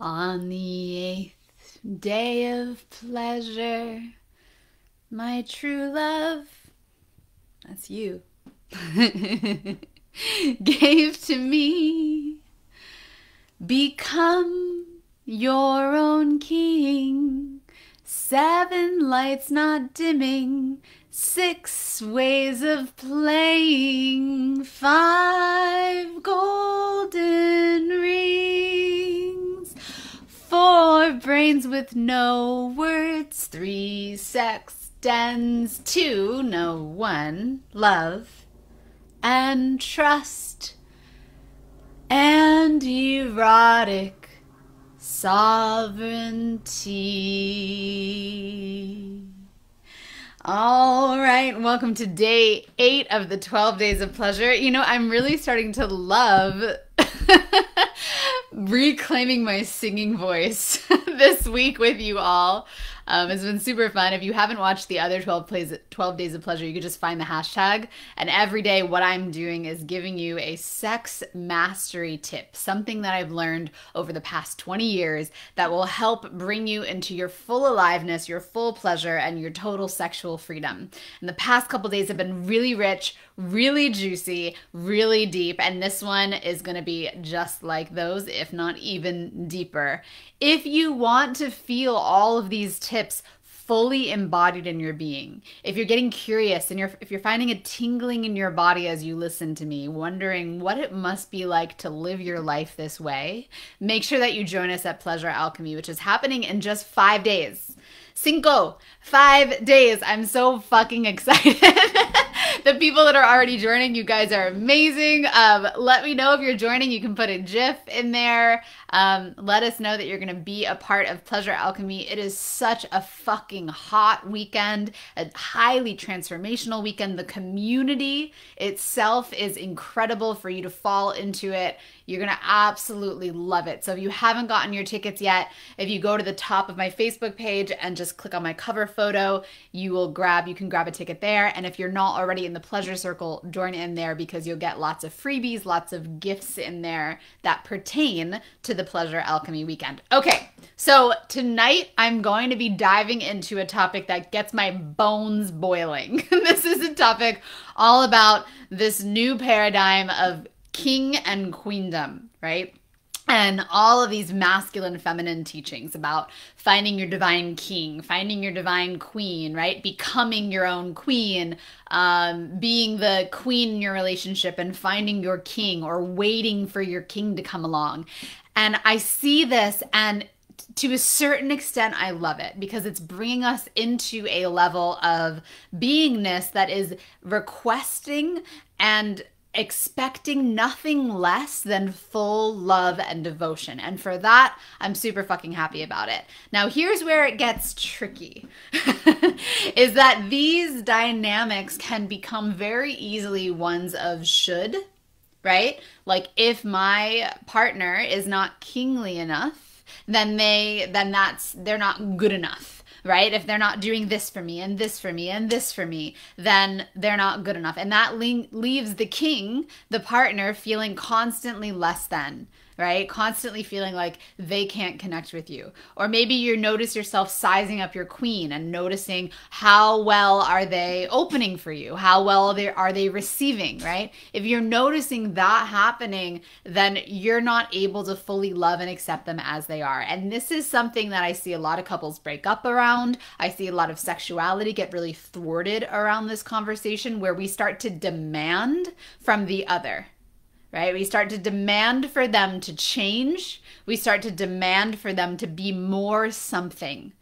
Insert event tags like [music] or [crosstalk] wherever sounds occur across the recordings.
On the eighth day of pleasure, my true love, that's you, [laughs] gave to me. Become your own king. Seven lights not dimming. Six ways of playing. Five golden rings. Brains with no words. Three sex dens. Two, no one. Love and trust and erotic sovereignty. All right, welcome to day eight of the 12 days of pleasure. You know, I'm really starting to love [laughs] reclaiming my singing voice [laughs] this week with you all. Um, it's been super fun. If you haven't watched the other 12, plays, 12 Days of Pleasure, you could just find the hashtag. And every day, what I'm doing is giving you a sex mastery tip, something that I've learned over the past 20 years that will help bring you into your full aliveness, your full pleasure, and your total sexual freedom. And the past couple days have been really rich, really juicy, really deep. And this one is going to be just like those, if not even deeper. If you want to feel all of these tips fully embodied in your being, if you're getting curious and you're if you're finding a tingling in your body as you listen to me, wondering what it must be like to live your life this way, make sure that you join us at Pleasure Alchemy, which is happening in just 5 days. Cinco, five days. I'm so fucking [laughs] excited. [laughs] the people that are already joining, you guys are amazing. Um, let me know if you're joining. You can put a GIF in there. Um, let us know that you're going to be a part of Pleasure Alchemy. It is such a fucking hot weekend, a highly transformational weekend. The community itself is incredible for you to fall into it. You're going to absolutely love it. So if you haven't gotten your tickets yet, if you go to the top of my Facebook page and just click on my cover photo, you will grab, you can grab a ticket there. And if you're not already in the pleasure circle, join in there because you'll get lots of freebies, lots of gifts in there that pertain to the Pleasure Alchemy weekend. Okay, so tonight I'm going to be diving into a topic that gets my bones boiling. [laughs] this is a topic all about this new paradigm of king and queendom, right? And all of these masculine feminine teachings about finding your divine king finding your divine queen right? Becoming your own queen um, being the queen in your relationship and finding your king or waiting for your king to come along. And i see this and to a certain extent, I love it because it's bringing us into a level of beingness that is requesting and expecting nothing less than full love and devotion. And for that, I'm super fucking happy about it. Now, here's where it gets tricky [laughs] is that these dynamics can become very easily ones of should, right? Like if my partner is not kingly enough, then they then that's they're not good enough right? If they're not doing this for me and this for me and this for me, then they're not good enough. And that le- leaves the king, the partner, feeling constantly less than, right? Constantly feeling like they can't connect with you. Or maybe you notice yourself sizing up your queen and noticing how well are they opening for you? How well they, are they receiving, right? If you're noticing that happening, then you're not able to fully love and accept them as they are. And this is something that I see a lot of couples break up around. I see a lot of sexuality get really thwarted around this conversation where we start to demand from the other right? We start to demand for them to change. We start to demand for them to be more something.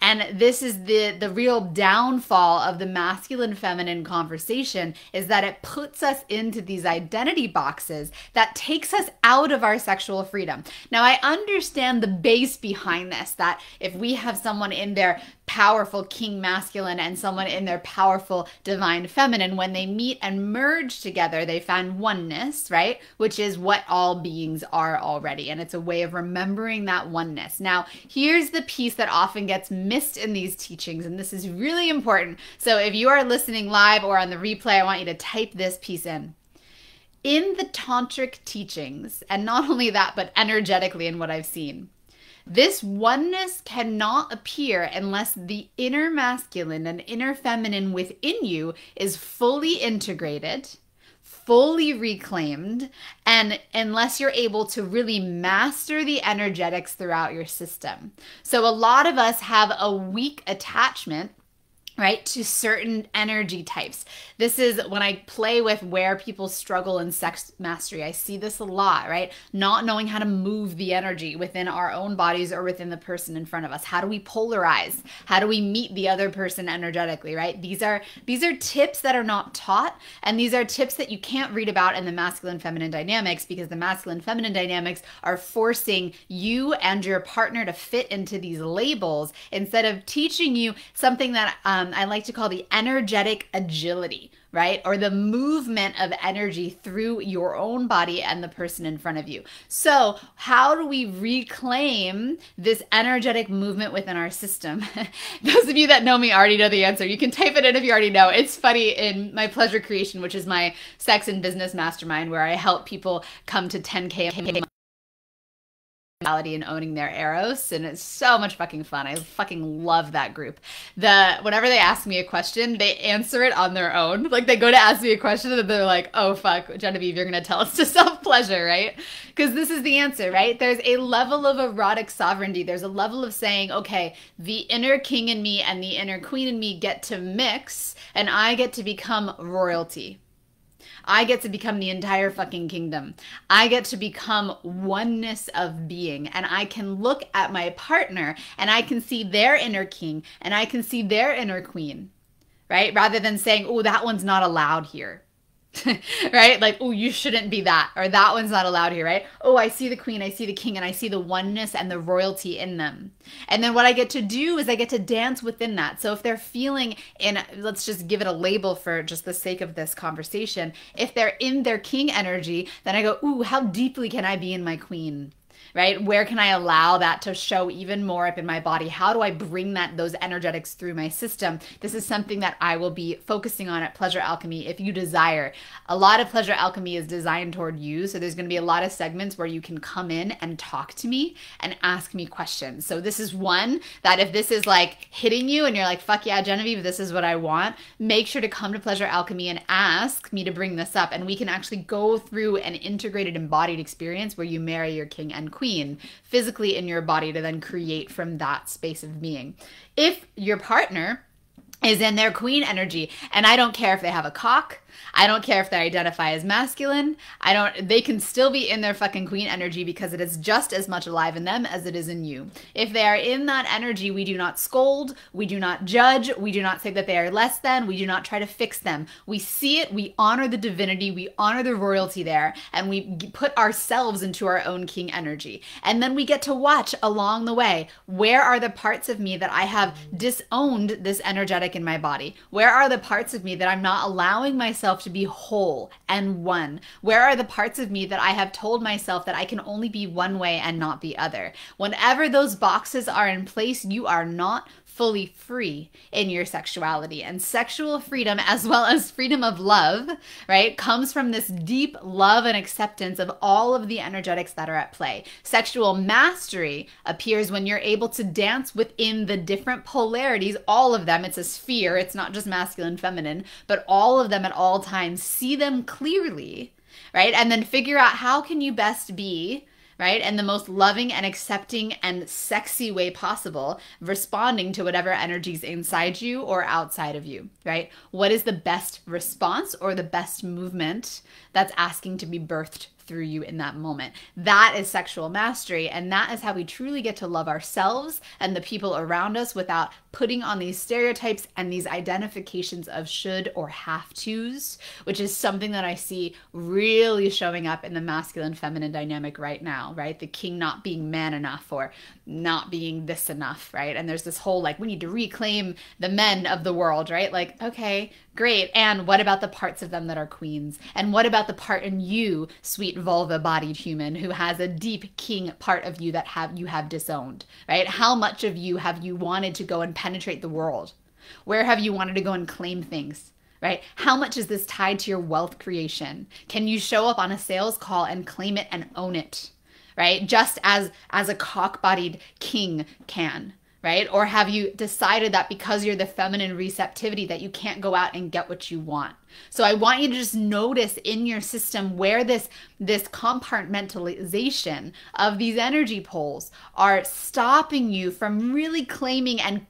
And this is the the real downfall of the masculine feminine conversation is that it puts us into these identity boxes that takes us out of our sexual freedom. Now I understand the base behind this that if we have someone in their powerful king masculine and someone in their powerful divine feminine, when they meet and merge together, they find oneness, right? Which is what all beings are already. And it's a way of remembering that oneness. Now, here's the piece that often gets missed in these teachings, and this is really important. So if you are listening live or on the replay, I want you to type this piece in in the tantric teachings, and not only that, but energetically in what I've seen, This oneness cannot appear unless the inner masculine and inner feminine within you is fully integrated fully reclaimed and unless you're able to really master the energetics throughout your system. So a lot of us have a weak attachment right to certain energy types. This is when i play with where people struggle in sex mastery. I see this a lot right? Not knowing how to move the energy within our own bodies or within the person in front of us. How do we polarize? How do we meet the other person energetically right? These are these are tips that are not taught and these are tips that you can't read about in the masculine feminine dynamics because the masculine feminine dynamics are forcing you and your partner to fit into these labels instead of teaching you something that um, um, I like to call the energetic agility, right? Or the movement of energy through your own body and the person in front of you. So, how do we reclaim this energetic movement within our system? [laughs] Those of you that know me already know the answer. You can type it in if you already know. It's funny in my pleasure creation, which is my sex and business mastermind, where I help people come to 10K and owning their eros and it's so much fucking fun. I fucking love that group. The whenever they ask me a question they answer it on their own. Like they go to ask me a question and they're like oh fuck genevieve you're gonna tell us to [laughs] self pleasure right? Because this is the answer right? There's a level of erotic sovereignty. There's a level of saying okay the inner king in me and the inner queen in me get to mix and i get to become royalty I get to become the entire fucking kingdom. I get to become oneness of being. And I can look at my partner and I can see their inner king and I can see their inner queen, right? Rather than saying, oh, that one's not allowed here. [laughs] right? Like, oh, you shouldn't be that, or that one's not allowed here, right? Oh, I see the queen, I see the king, and I see the oneness and the royalty in them. And then what I get to do is I get to dance within that. So if they're feeling in, let's just give it a label for just the sake of this conversation, if they're in their king energy, then I go, ooh, how deeply can I be in my queen? Right? Where can I allow that to show even more up in my body? How do I bring that those energetics through my system? This is something that I will be focusing on at Pleasure Alchemy if you desire. A lot of Pleasure Alchemy is designed toward you, so there's going to be a lot of segments where you can come in and talk to me and ask me questions. So this is one that if this is like hitting you and you're like, "Fuck yeah, Genevieve, this is what I want." Make sure to come to Pleasure Alchemy and ask me to bring this up and we can actually go through an integrated embodied experience where you marry your king and queen physically in your body to then create from that space of being. If your partner is in their queen energy, and I don't care if they have a cock, I don't care if they identify as masculine. I don't they can still be in their fucking queen energy because it is just as much alive in them as it is in you. If they are in that energy, we do not scold, we do not judge, we do not say that they are less than, we do not try to fix them. We see it, we honor the divinity, we honor the royalty there, and we put ourselves into our own king energy. And then we get to watch along the way. Where are the parts of me that I have disowned this energetic in my body? Where are the parts of me that I'm not allowing myself myself to be whole and one? Where are the parts of me that I have told myself that I can only be one way and not the other? Whenever those boxes are in place, you are not fully free in your sexuality. And sexual freedom, as well as freedom of love, right, comes from this deep love and acceptance of all of the energetics that are at play. Sexual mastery appears when you're able to dance within the different polarities, all of them. It's a sphere, it's not just masculine, feminine, but all of them at all times. See them clearly, right? And then figure out how can you best be right? And the most loving and accepting and sexy way possible, responding to whatever energies inside you or outside of you, right? What is the best response or the best movement that's asking to be birthed through you in that moment. That is sexual mastery. And that is how we truly get to love ourselves and the people around us without putting on these stereotypes and these identifications of should or have tos, which is something that I see really showing up in the masculine feminine dynamic right now, right? The king not being man enough or not being this enough, right? And there's this whole like, we need to reclaim the men of the world, right? Like, okay, great. And what about the parts of them that are queens? And what about the part in you, sweet vulva bodied human who has a deep king part of you that have you have disowned, right? How much of you have you wanted to go and penetrate the world? Where have you wanted to go and claim things? Right? How much is this tied to your wealth creation? Can you show up on a sales call and claim it and own it? right? Just as as a cock-bodied king can right? Or have you decided that because you're the feminine receptivity that you can't go out and get what you want? So I want you to just notice in your system where this this compartmentalization of these energy poles are stopping you from really claiming and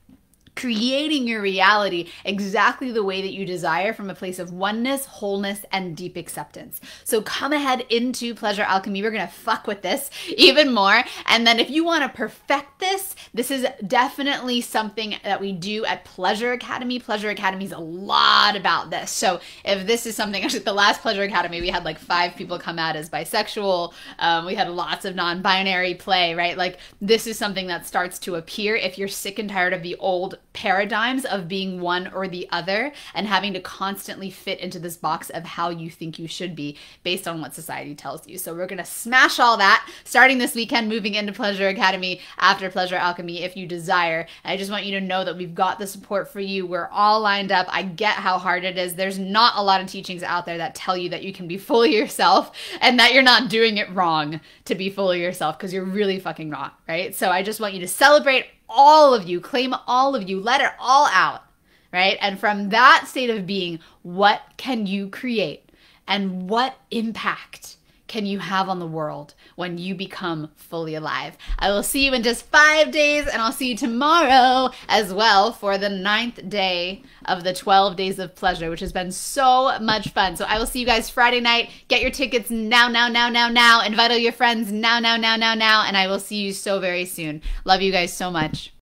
creating your reality exactly the way that you desire from a place of oneness, wholeness, and deep acceptance. So come ahead into Pleasure Alchemy. We're going to fuck with this [laughs] even more. And then if you want to perfect this, this is definitely something that we do at Pleasure Academy. Pleasure Academy is a lot about this. So if this is something, [laughs] actually, the last Pleasure Academy, we had like five people come out as bisexual. Um, we had lots of non binary play, right? Like this is something that starts to appear if you're sick and tired of the old paradigms of being one or the other and having to constantly fit into this box of how you think you should be based on what society tells you. So we're going to smash all that starting this weekend, moving into Pleasure Academy after Pleasure Alchemy if you desire. And I just want you to know that we've got the support for you. We're all lined up. I get how hard it is. There's not a lot of teachings out there that tell you that you can be fully yourself and that you're not doing it wrong to be fully yourself because you're really fucking not, right? So I just want you to celebrate all of you, claim all of you, let it all out, right? And from that state of being, what can you create? And what impact can you have on the world when you become fully alive? I will see you in just five days, and I'll see you tomorrow as well for the ninth day of the 12 days of pleasure, which has been so much fun. So I will see you guys Friday night. Get your tickets now, now, now, now, now. Invite all your friends now, now, now, now, now. And I will see you so very soon. Love you guys so much.